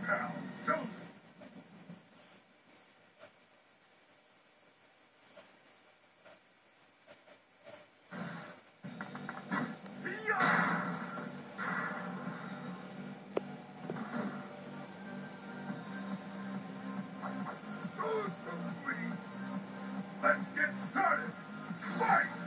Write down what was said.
Kyle. Tell Let's get started! Fight!